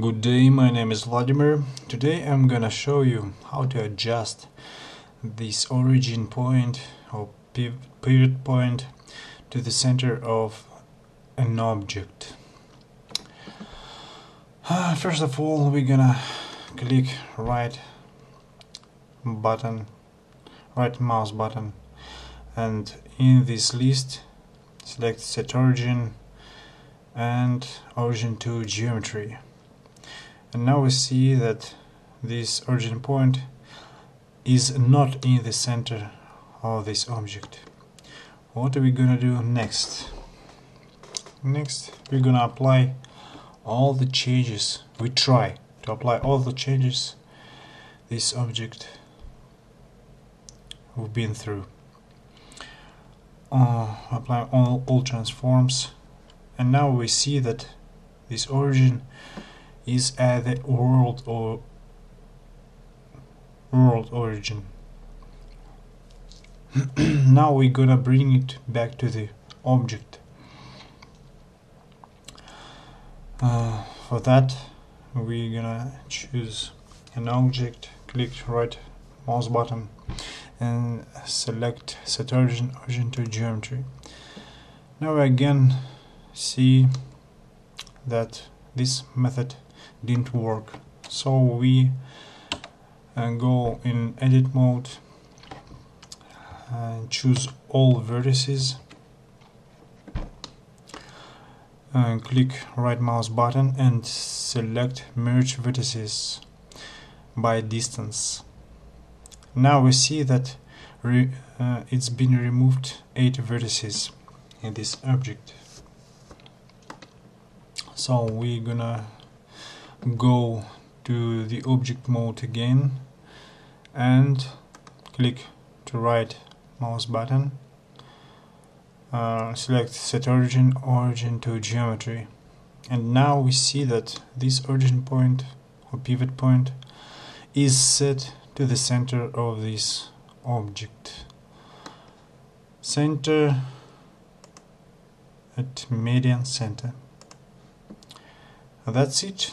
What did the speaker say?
Good day, my name is Vladimir. Today I'm gonna show you how to adjust this origin point or pivot point to the center of an object. Uh, first of all, we're gonna click right button, right mouse button, and in this list select set origin and origin to geometry and now we see that this origin point is not in the center of this object. What are we gonna do next? Next we're gonna apply all the changes. We try to apply all the changes this object we've been through. Uh, apply all, all transforms. And now we see that this origin is at the world or world origin. Now we're gonna bring it back to the object. Uh, for that we're gonna choose an object click right mouse button and select set origin origin to geometry. Now again see that this method didn't work. So we uh, go in edit mode and choose all vertices. And click right mouse button and select merge vertices by distance. Now we see that uh, it's been removed 8 vertices in this object. So we're gonna go to the object mode again and click to right mouse button. Uh, select set origin origin to geometry. And now we see that this origin point or pivot point is set to the center of this object. Center at median center. That's it